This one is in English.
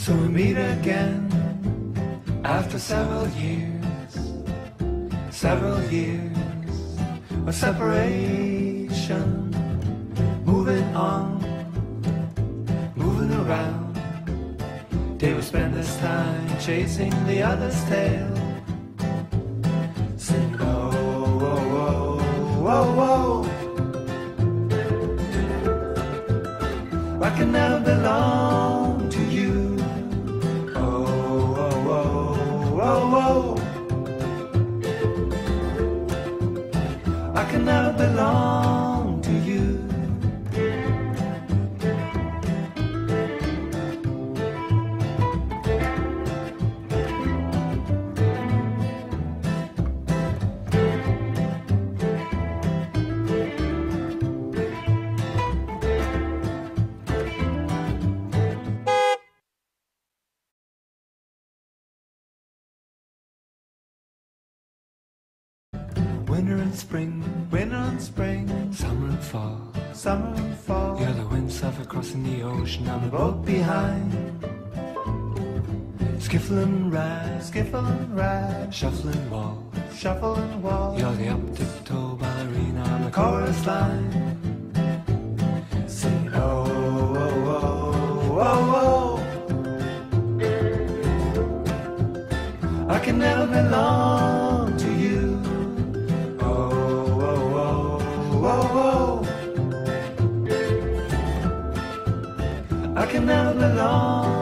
So we meet again after several years, several years of separation, moving on, moving around. They would spend this time chasing the other's tail. Sing, oh, whoa, whoa, whoa, whoa. I can never belong I can never belong Winter and spring, winter and spring, summer and fall, summer and fall. You're the windsurfer crossing the ocean, I'm the boat behind. Skiffle and rag, skiffle and rag, shuffling wall, shuffle and wall. You're the up tiptoe ballerina on the chorus line. Sing oh, oh, oh, oh, oh. I can never belong can never belong